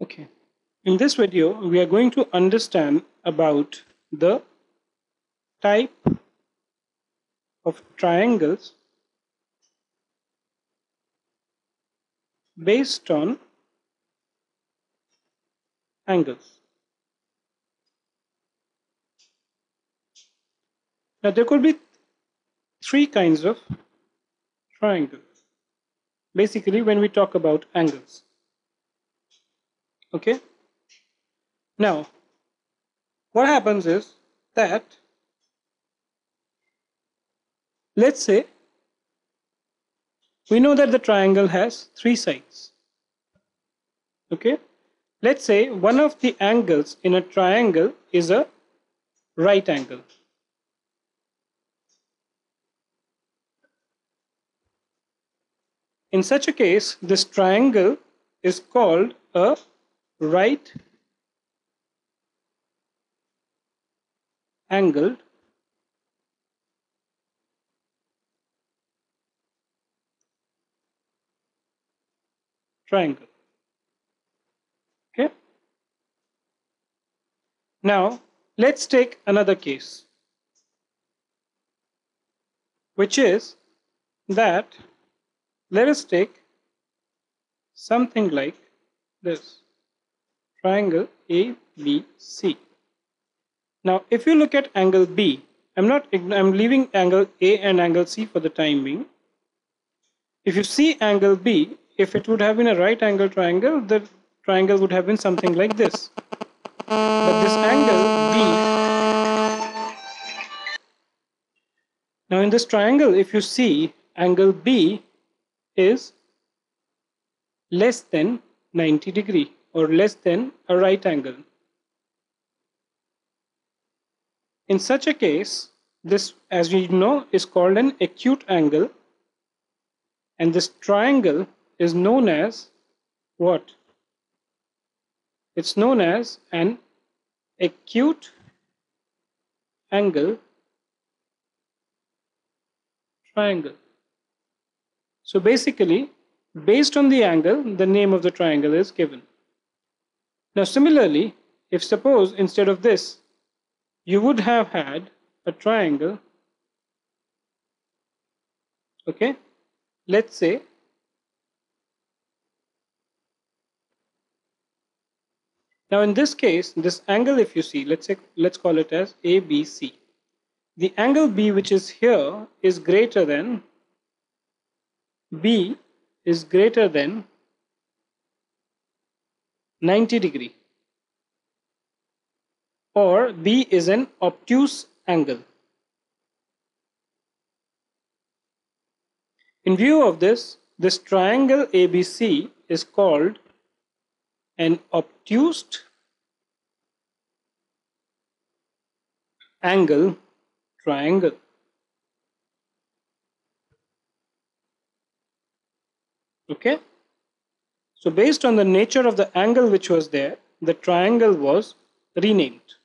Okay. In this video, we are going to understand about the type of triangles based on angles. Now there could be three kinds of triangles basically when we talk about angles okay? Now what happens is that let's say we know that the triangle has three sides. Okay? Let's say one of the angles in a triangle is a right angle. In such a case this triangle is called a right angled triangle. Okay. Now let's take another case, which is that let us take something like this triangle ABC. Now, if you look at angle B, I'm not, I'm leaving angle A and angle C for the time being. If you see angle B, if it would have been a right angle triangle, the triangle would have been something like this. But this angle B, now in this triangle, if you see angle B is less than 90 degree or less than a right angle. In such a case, this as we know is called an acute angle and this triangle is known as what? It's known as an acute angle triangle. So basically, based on the angle, the name of the triangle is given. Now similarly, if suppose instead of this, you would have had a triangle, okay, let's say Now in this case, this angle if you see, let's say let's call it as ABC. The angle B which is here is greater than B is greater than 90 degree or B is an obtuse angle. In view of this, this triangle ABC is called an obtuse angle triangle. Okay. So based on the nature of the angle which was there, the triangle was renamed.